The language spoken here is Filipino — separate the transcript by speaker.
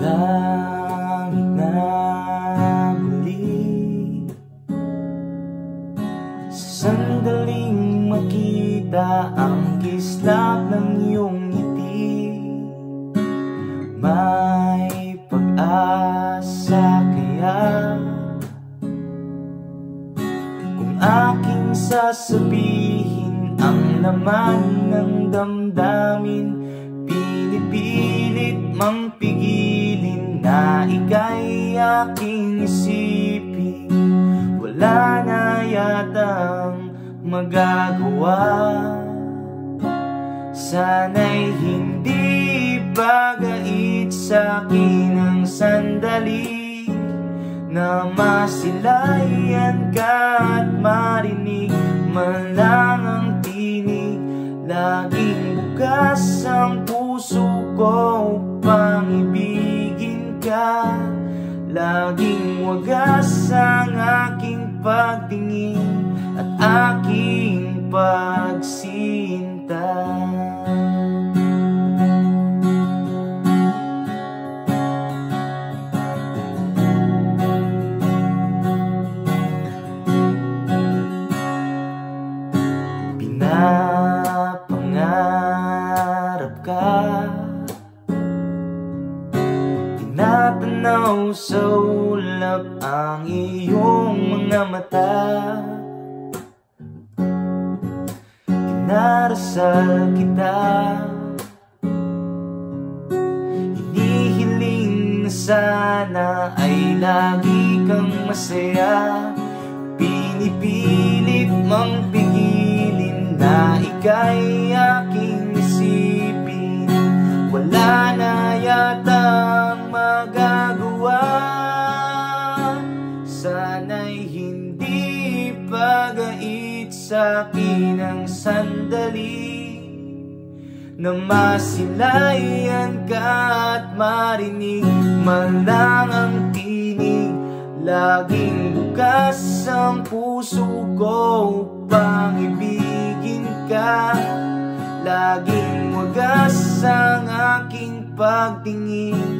Speaker 1: Langit na muli Sandaling makita ang kislap ng iyong ngiti. May pag-asa kaya? Kung aking sasabihin ang laman ng damdamin Pinipilit mang pigil na ika'y aking isipin. Wala na yatang magagawa. Sana'y hindi bagait sa akin ang sandali Na masilayan ka at marinig man lang ang tinig. Laging bukas ang puso ko upang wagas ang aking pagtingin at aking pagsinta. Pinapangarap ka Tinatanaw sa ulap ang iyong mga mata. Dinarasal kita. Hinihiling na sana ay lagi kang masaya. Pinipilit mang pigilin na ika'y pagait sa akin ang sandali Na masilayan ka at marinig man lang ang tinig. Laging bukas ang puso ko upang ibigin ka. Laging wagas ang aking pagtingin